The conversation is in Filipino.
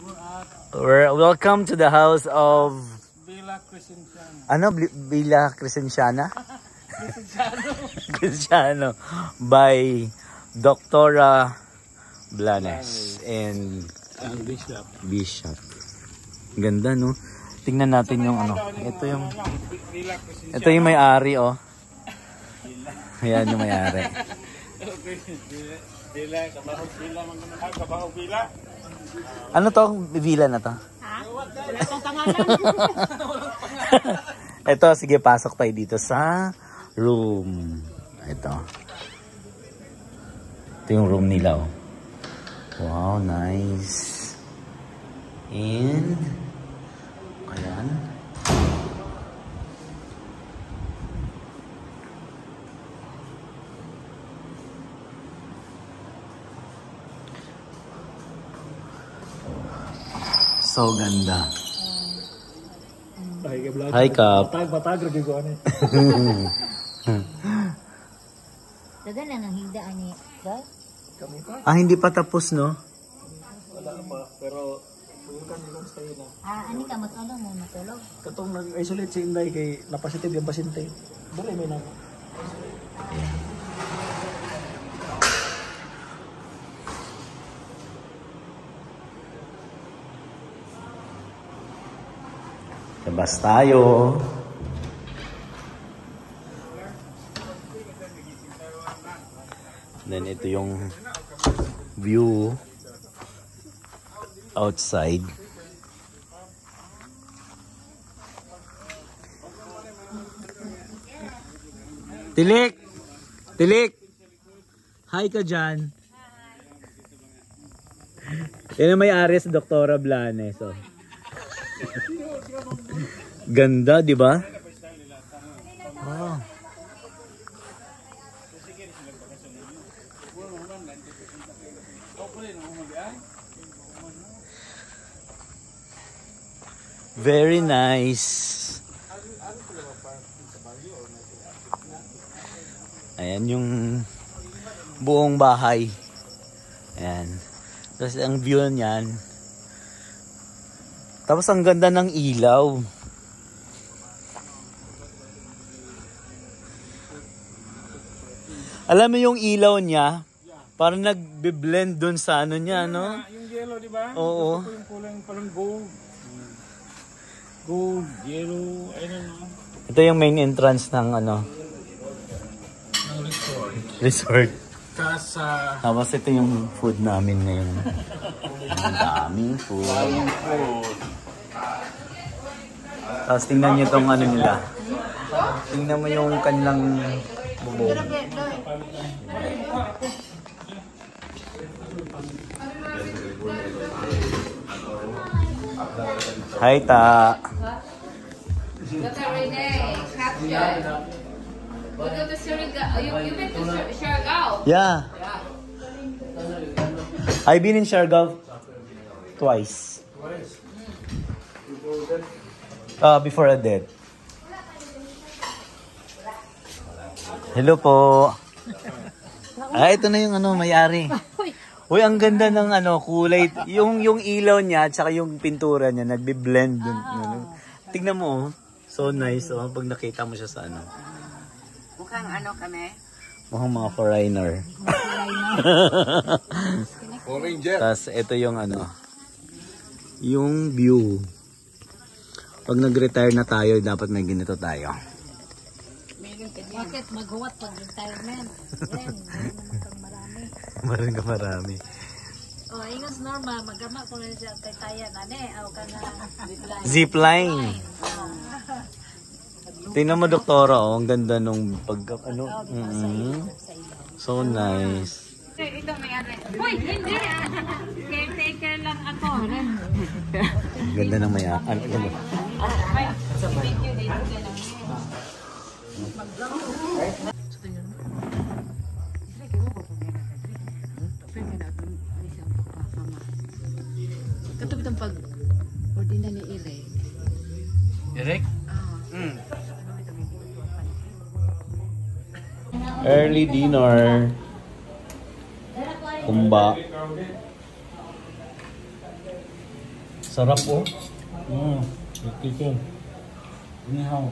We're, welcome to the house of Villa Crescentiano. ano Villa Crescenciana? Crescentiano by Doctora Blanes and Ang bishop. Bishop. Ganda no. Tingnan natin yung ano. Ito yung ito yung may-ari oh. Ayan yung may-ari. Villa, Villa, Kabaho Villa, mga ganun. Ah, Kabaho Villa. Ano to? Villa na to? Ito, sige, pasok tayo dito sa room. Ito. Ito yung room nila, oh. Wow, nice. And, ayan. So ganda. Hi, Kap. Batag, batag, ragay ko ano. Dagan na nang higda ani. Ba? Kami pa. Ah, hindi pa tapos, no? Wala pa. Pero, subukan nyo stay na. Ah, ani ka matulog mo matulog. Katong nag-isolate si Inday kay napasitive yung pasyente. Dali may nako. Labas tayo. Then ito yung view outside. Tilik! Tilik! Hi ka dyan. Yan ang may-ari sa Doktora Blanes. Oh. Ganda, di ba? Oh. Very nice. Ayan yung buong bahay. Ayan. Tapos ang view niyan. Tapos ang ganda ng ilaw. Alam mo yung ilaw niya, parang nagbe-blend dun sa ano niya, no? Yung yellow, di ba? Oo. Ito yung kulay parang gold. Gold, yellow, ayun ano. Ito yung main entrance ng ano, Ng resort. resort. Casa. Tapos ito yung food namin ngayon. Ang daming food. food. Tapos tingnan nyo itong ano nila. Tingnan mo yung kanilang bubong. Hi, ta. Dr. Rene, caption. Go to Surigao. You, you went to Sur- Surigao. Yeah. I've been in Siargao twice. Uh, before a death. Hello po. Ah, ito na yung ano, may-ari. Uy, ang ganda ng ano, kulay. Yung yung ilaw niya at saka yung pintura niya nagbi-blend dun. Ano. Tignan mo, oh. So nice, oh, pag nakita mo siya sa ano. Mukhang ano kami? Mukhang mga foreigner. Tapos ito yung ano, yung view. Pag nag-retire na tayo, dapat may ganito tayo. Bakit maghuwat pag retirement? Yan, Maraming ka marami. Oh, ingos norma, magama ko na siya kay Tayan, ane, aw ka na. Zipline. Tingnan mo, doktora, oh, ang ganda nung pag, ano, mm So nice. Ito may ano. Uy, hindi ah. Caretaker lang ako. Ang ganda ng maya. Ano, ano ba? Video dito ka lang. Katubit Eric? Mm. Early dinner. Kumba. Sarap oh. Mm. Chicken. Inihaw.